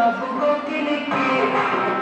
να βρουν την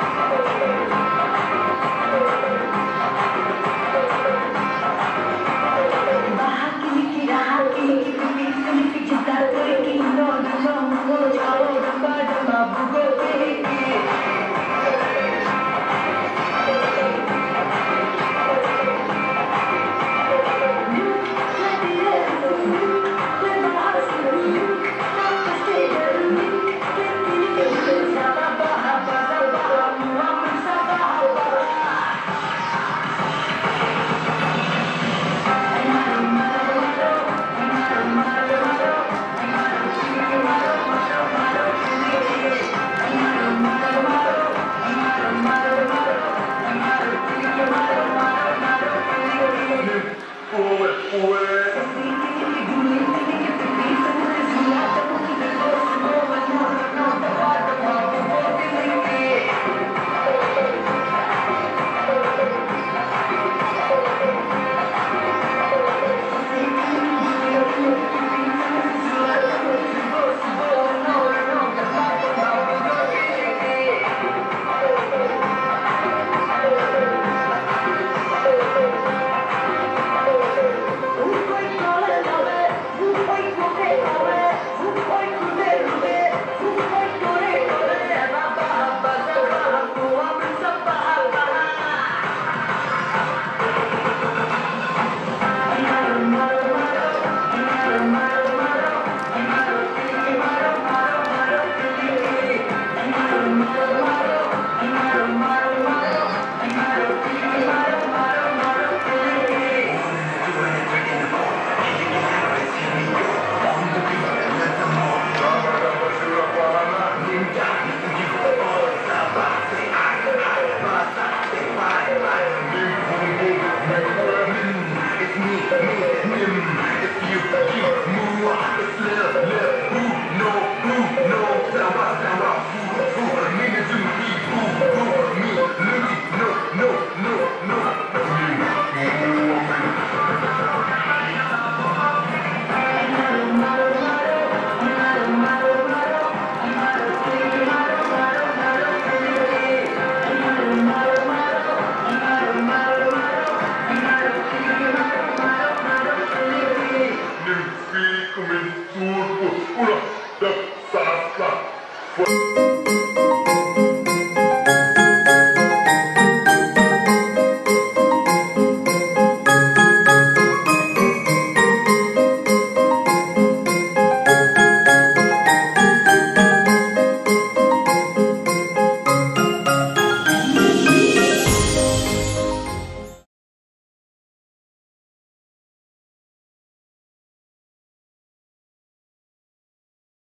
Pu